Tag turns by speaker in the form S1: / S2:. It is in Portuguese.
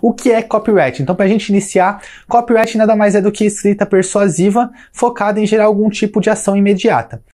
S1: o que é copyright. Então, para a gente iniciar, copyright nada mais é do que escrita persuasiva focada em gerar algum tipo de ação imediata.